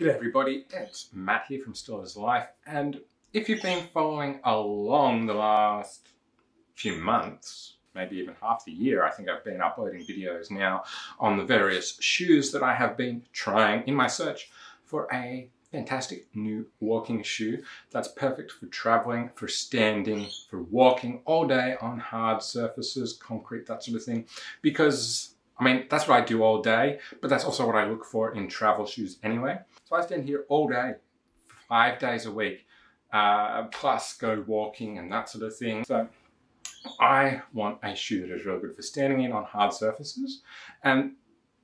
Good everybody, it's Matt here from Still Life and if you've been following along the last few months, maybe even half the year, I think I've been uploading videos now on the various shoes that I have been trying in my search for a fantastic new walking shoe that's perfect for traveling, for standing, for walking all day on hard surfaces, concrete, that sort of thing. Because, I mean, that's what I do all day, but that's also what I look for in travel shoes anyway. So I stand here all day, five days a week, uh, plus go walking and that sort of thing. So I want a shoe that is really good for standing in on hard surfaces. And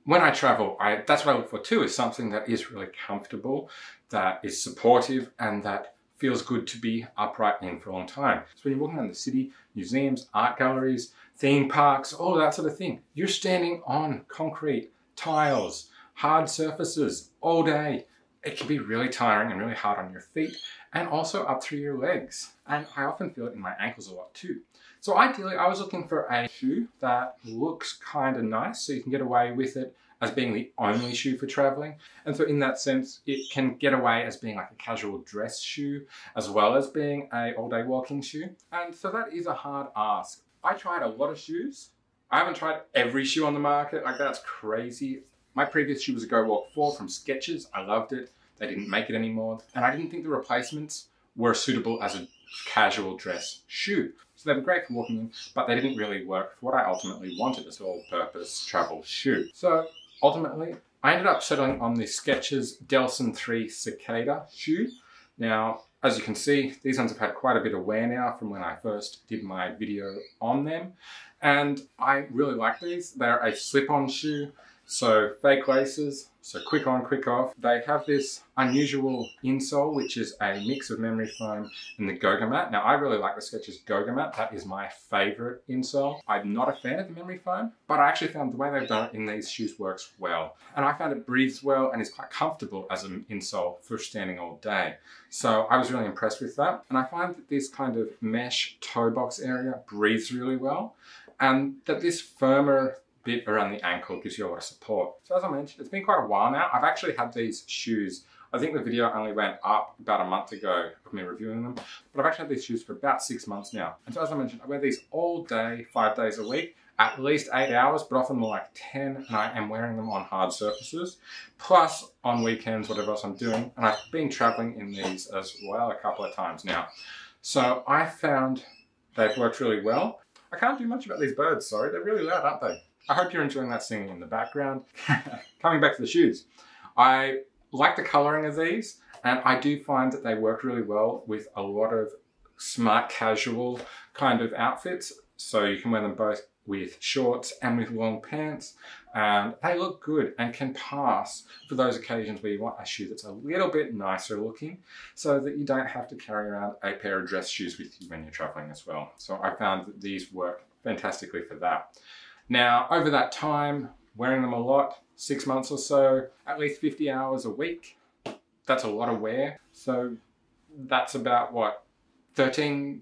when I travel, I, that's what I look for too, is something that is really comfortable, that is supportive, and that feels good to be upright in for a long time. So when you're walking around the city, museums, art galleries, theme parks, all that sort of thing, you're standing on concrete, tiles, hard surfaces all day. It can be really tiring and really hard on your feet and also up through your legs. And I often feel it in my ankles a lot too. So ideally, I was looking for a shoe that looks kind of nice so you can get away with it as being the only shoe for traveling. And so in that sense, it can get away as being like a casual dress shoe as well as being a all day walking shoe. And so that is a hard ask. I tried a lot of shoes. I haven't tried every shoe on the market, like that's crazy. My previous shoe was a Go Walk 4 from Skechers. I loved it. They didn't make it anymore. And I didn't think the replacements were suitable as a casual dress shoe. So they were great for walking in, but they didn't really work for what I ultimately wanted as all-purpose travel shoe. So ultimately, I ended up settling on the Skechers Delson 3 Cicada shoe. Now, as you can see, these ones have had quite a bit of wear now from when I first did my video on them. And I really like these. They're a slip-on shoe. So fake laces, so quick on, quick off. They have this unusual insole, which is a mix of memory foam and the Goga Mat. Now I really like the Skechers Goga Mat. That is my favorite insole. I'm not a fan of the memory foam, but I actually found the way they've done it in these shoes works well. And I found it breathes well and is quite comfortable as an insole for standing all day. So I was really impressed with that. And I find that this kind of mesh toe box area breathes really well and that this firmer bit around the ankle gives you a lot of support. So as I mentioned, it's been quite a while now. I've actually had these shoes I think the video only went up about a month ago of me reviewing them, but I've actually had these shoes for about six months now. And so as I mentioned, I wear these all day, five days a week, at least eight hours, but often more like 10, and I am wearing them on hard surfaces, plus on weekends, whatever else I'm doing. And I've been traveling in these as well a couple of times now. So I found they've worked really well. I can't do much about these birds, sorry. They're really loud, aren't they? I hope you're enjoying that singing in the background. Coming back to the shoes. I like the coloring of these and I do find that they work really well with a lot of smart casual kind of outfits. So you can wear them both with shorts and with long pants and they look good and can pass for those occasions where you want a shoe that's a little bit nicer looking so that you don't have to carry around a pair of dress shoes with you when you're traveling as well. So I found that these work fantastically for that. Now, over that time, wearing them a lot, six months or so, at least 50 hours a week, that's a lot of wear. So that's about what, 13,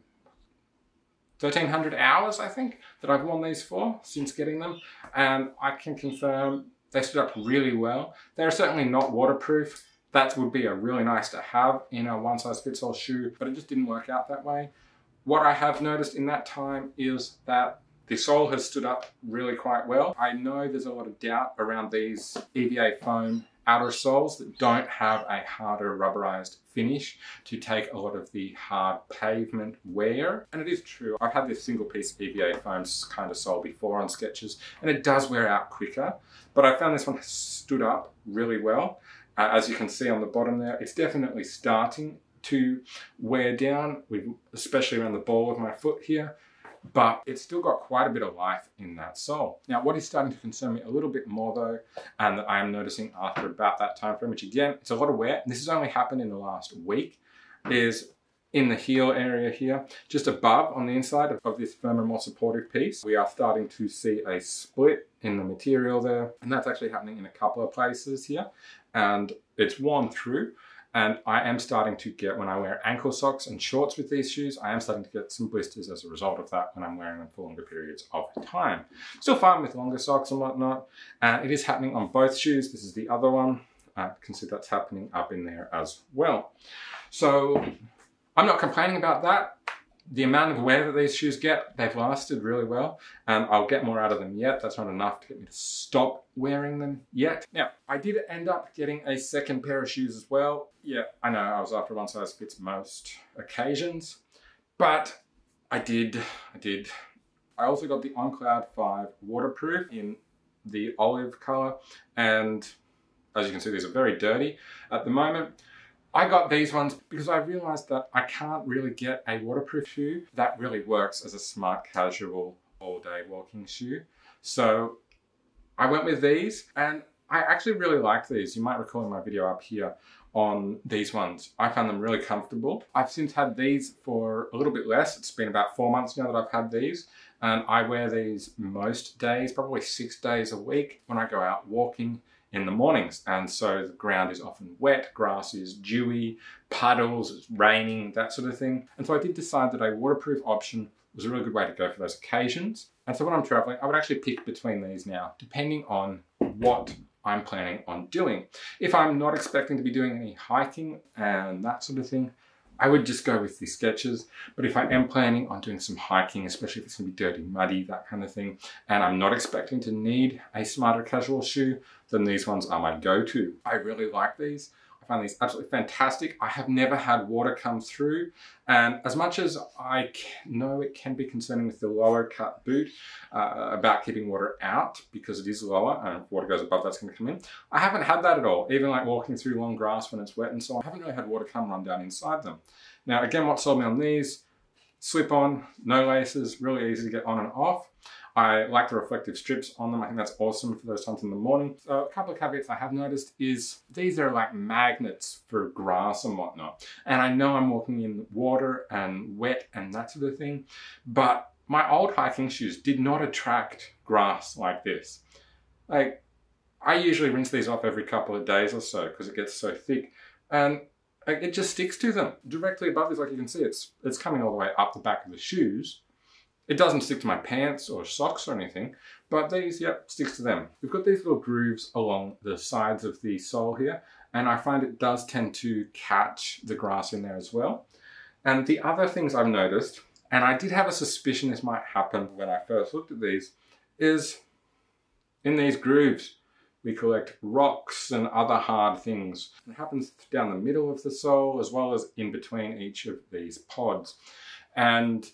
1300 hours, I think, that I've worn these for since getting them. And I can confirm they stood up really well. They're certainly not waterproof. That would be a really nice to have in a one size fits all shoe, but it just didn't work out that way. What I have noticed in that time is that the sole has stood up really quite well. I know there's a lot of doubt around these EVA foam outer soles that don't have a harder rubberized finish to take a lot of the hard pavement wear. And it is true, I've had this single piece EVA foam kind of sole before on Skechers and it does wear out quicker, but I found this one has stood up really well. Uh, as you can see on the bottom there, it's definitely starting to wear down, especially around the ball of my foot here but it's still got quite a bit of life in that sole. Now, what is starting to concern me a little bit more though, and that I am noticing after about that time frame, which again, it's a lot of wear, this has only happened in the last week, is in the heel area here, just above on the inside of, of this firmer, more supportive piece, we are starting to see a split in the material there. And that's actually happening in a couple of places here. And it's worn through. And I am starting to get, when I wear ankle socks and shorts with these shoes, I am starting to get some blisters as a result of that when I'm wearing them for longer periods of time. Still fine with longer socks and whatnot. Uh, it is happening on both shoes. This is the other one. I can see that's happening up in there as well. So I'm not complaining about that. The amount of wear that these shoes get, they've lasted really well and I'll get more out of them yet. That's not enough to get me to stop wearing them yet. Now, I did end up getting a second pair of shoes as well. Yeah, I know I was after one size fits most occasions, but I did, I did. I also got the OnCloud 5 waterproof in the olive color and as you can see, these are very dirty at the moment. I got these ones because I realized that I can't really get a waterproof shoe that really works as a smart casual all day walking shoe. So I went with these and I actually really like these. You might recall in my video up here on these ones. I found them really comfortable. I've since had these for a little bit less. It's been about four months now that I've had these and I wear these most days, probably six days a week when I go out walking in the mornings. And so the ground is often wet, grass is dewy, puddles, it's raining, that sort of thing. And so I did decide that a waterproof option was a really good way to go for those occasions. And so when I'm traveling, I would actually pick between these now, depending on what I'm planning on doing. If I'm not expecting to be doing any hiking and that sort of thing, I would just go with the Skechers. But if I am planning on doing some hiking, especially if it's gonna be dirty, muddy, that kind of thing, and I'm not expecting to need a smarter casual shoe, then these ones are my go-to. I really like these. I find these absolutely fantastic. I have never had water come through. And as much as I know it can be concerning with the lower cut boot uh, about keeping water out because it is lower and if water goes above, that's gonna come in. I haven't had that at all. Even like walking through long grass when it's wet and so on, I haven't really had water come run down inside them. Now, again, what sold me on these, slip on, no laces, really easy to get on and off. I like the reflective strips on them. I think that's awesome for those times in the morning. So a couple of caveats I have noticed is these are like magnets for grass and whatnot. And I know I'm walking in water and wet and that sort of thing, but my old hiking shoes did not attract grass like this. Like, I usually rinse these off every couple of days or so because it gets so thick. And it just sticks to them. Directly above this, like you can see, it's, it's coming all the way up the back of the shoes. It doesn't stick to my pants or socks or anything, but these, yep, sticks to them. We've got these little grooves along the sides of the sole here, and I find it does tend to catch the grass in there as well. And the other things I've noticed, and I did have a suspicion this might happen when I first looked at these, is in these grooves, we collect rocks and other hard things. It happens down the middle of the sole as well as in between each of these pods. And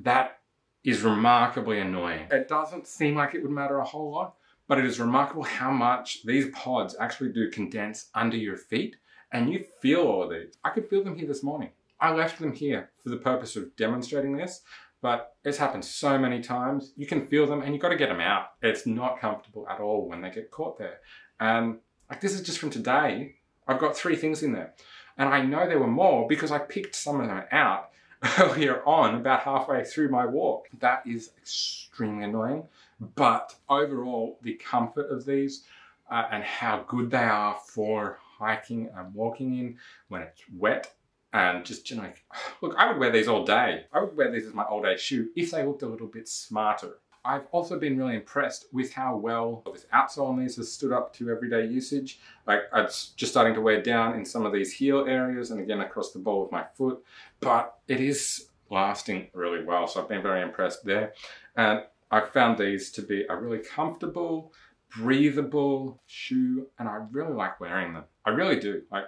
that is remarkably annoying. It doesn't seem like it would matter a whole lot, but it is remarkable how much these pods actually do condense under your feet and you feel all of these. I could feel them here this morning. I left them here for the purpose of demonstrating this, but it's happened so many times. You can feel them and you've got to get them out. It's not comfortable at all when they get caught there. And like this is just from today. I've got three things in there. And I know there were more because I picked some of them out earlier on, about halfway through my walk. That is extremely annoying, but overall, the comfort of these uh, and how good they are for hiking and walking in when it's wet and just you know, look, I would wear these all day. I would wear these as my all day shoe if they looked a little bit smarter. I've also been really impressed with how well this outsole on these has stood up to everyday usage. Like it's just starting to wear down in some of these heel areas and again across the ball of my foot, but it is lasting really well. So I've been very impressed there. And I've found these to be a really comfortable, breathable shoe and I really like wearing them. I really do. Like,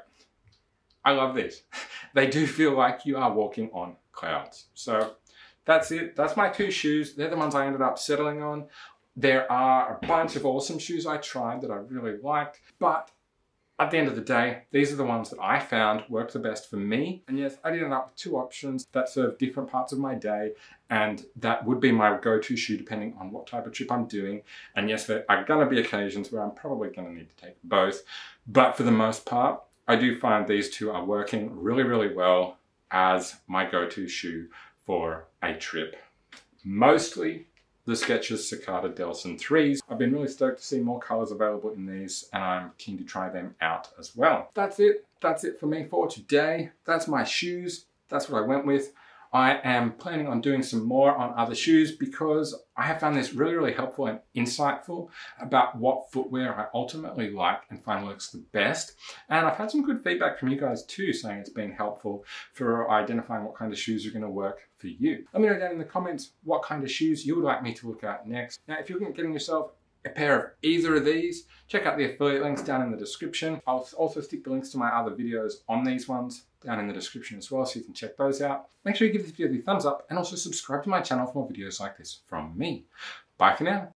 I love these. they do feel like you are walking on clouds. So that's it. That's my two shoes. They're the ones I ended up settling on. There are a bunch of awesome shoes I tried that I really liked, but at the end of the day, these are the ones that I found work the best for me. And yes, I did end up with two options that serve different parts of my day, and that would be my go-to shoe depending on what type of trip I'm doing. And yes, there are gonna be occasions where I'm probably gonna need to take both, but for the most part, I do find these two are working really, really well as my go-to shoe for a trip. Mostly the Skechers Cicada Delson 3s. I've been really stoked to see more colors available in these and I'm keen to try them out as well. That's it. That's it for me for today. That's my shoes. That's what I went with. I am planning on doing some more on other shoes because I have found this really, really helpful and insightful about what footwear I ultimately like and find works the best. And I've had some good feedback from you guys too, saying it's been helpful for identifying what kind of shoes are going to work for you. Let me know down in the comments what kind of shoes you would like me to look at next. Now, if you're getting yourself a pair of either of these, check out the affiliate links down in the description. I'll also stick the links to my other videos on these ones down in the description as well, so you can check those out. Make sure you give this video the thumbs up and also subscribe to my channel for more videos like this from me. Bye for now.